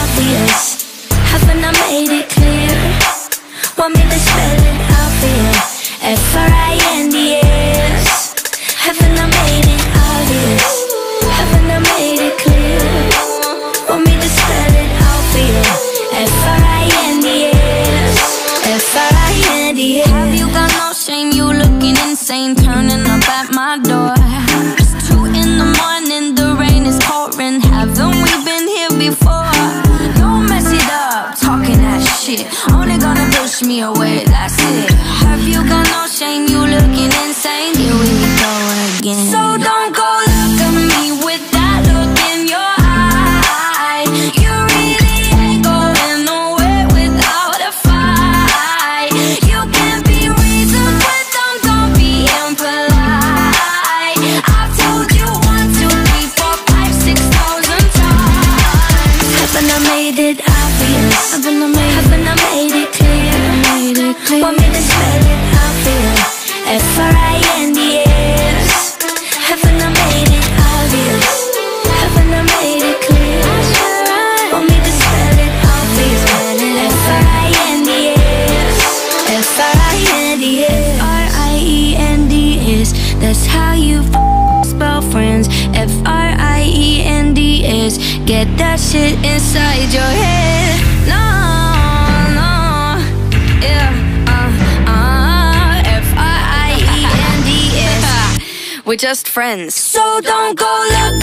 obvious? Haven't I made it clear? Want me to spell it out for you? F-R-I-N-D-S Haven't I made it obvious? Haven't I made it clear? Want me to spell it out for you? F-R-I-N-D-S F-R-I-N-D-S Have you got no shame? You looking insane Turning shit. Only gonna push me away That's it. Have you got no shame? You looking insane That's how you f- spell friends. F-R-I-E-N-D-S Get that shit inside your head. No, no. Yeah, uh, uh. F-R-I-E-N-D-S We're just friends. So don't go look